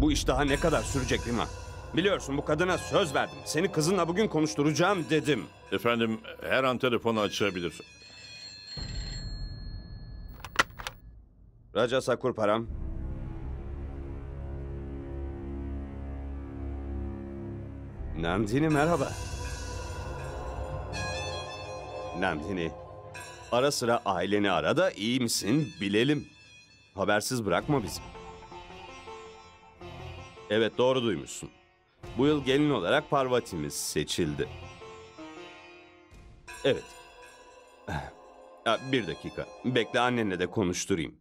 Bu iş daha ne kadar sürecek Rima? Biliyorsun bu kadına söz verdim. Seni kızınla bugün konuşturacağım dedim. Efendim her an telefonu açabilir. Raja Sakur param. Nandini merhaba. Nandini. Ara sıra aileni ara da iyi misin bilelim. Habersiz bırakma bizi. Evet doğru duymuşsun. Bu yıl gelin olarak Parvati'miz seçildi. Evet. Ha, Bir dakika. Bekle annenle de konuşturayım.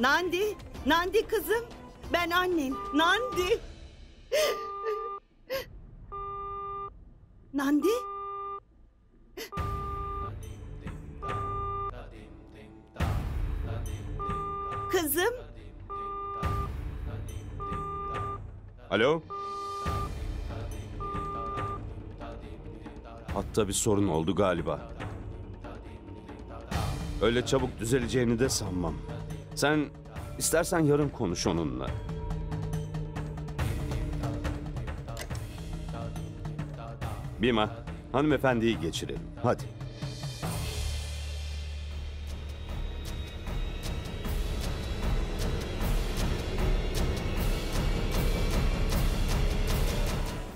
Nandi, Nandi kızım. Ben annem. Nandi. Nandi? Kızım, Alo? Hatta bir sorun oldu galiba. Öyle çabuk düzeleceğini de sanmam. Sen istersen yarın konuş onunla. Bima, hanımefendiyi geçirelim. Hadi.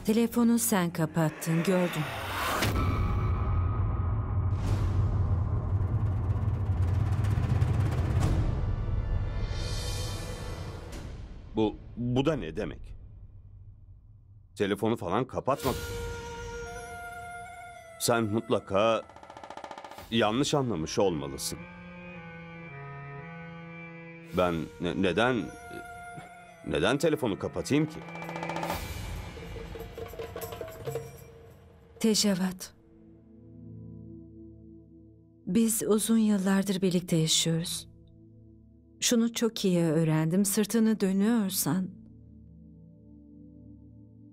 Telefonu sen kapattın gördüm. Bu, bu da ne demek? Telefonu falan kapatmadım. Sen mutlaka yanlış anlamış olmalısın. Ben ne- neden neden telefonu kapatayım ki? Tecavat. Biz uzun yıllardır birlikte yaşıyoruz. Şunu çok iyi öğrendim. Sırtını dönüyorsan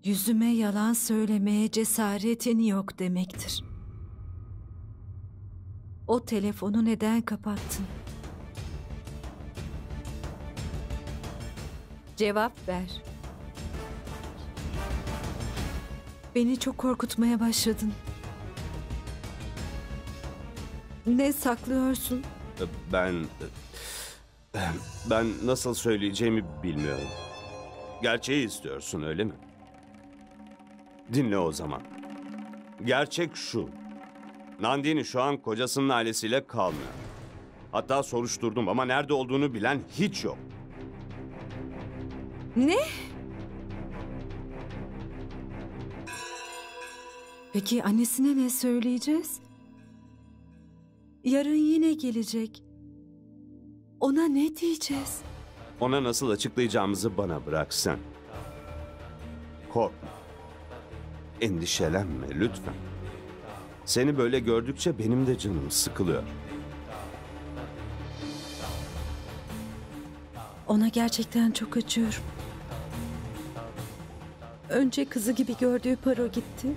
yüzüme yalan söylemeye cesaretin yok demektir. O telefonu neden kapattın? Cevap ver. Beni çok korkutmaya başladın. Ne saklıyorsun? Ben ben nasıl söyleyeceğimi bilmiyorum. Gerçeği istiyorsun öyle mi? Dinle o zaman. Gerçek şu. Nandini şu an kocasının ailesiyle kalmıyor. Hatta soruşturdum ama nerede olduğunu bilen hiç yok. Ne? Peki annesine ne söyleyeceğiz? Yarın yine gelecek. Ona ne diyeceğiz? Ona nasıl açıklayacağımızı bana bırak sen. Korkma. Endişelenme lütfen. Seni böyle gördükçe benim de canım sıkılıyor. Ona gerçekten çok acıyorum. Önce kızı gibi gördüğü paro gitti.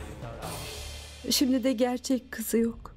Şimdi de gerçek kızı yok.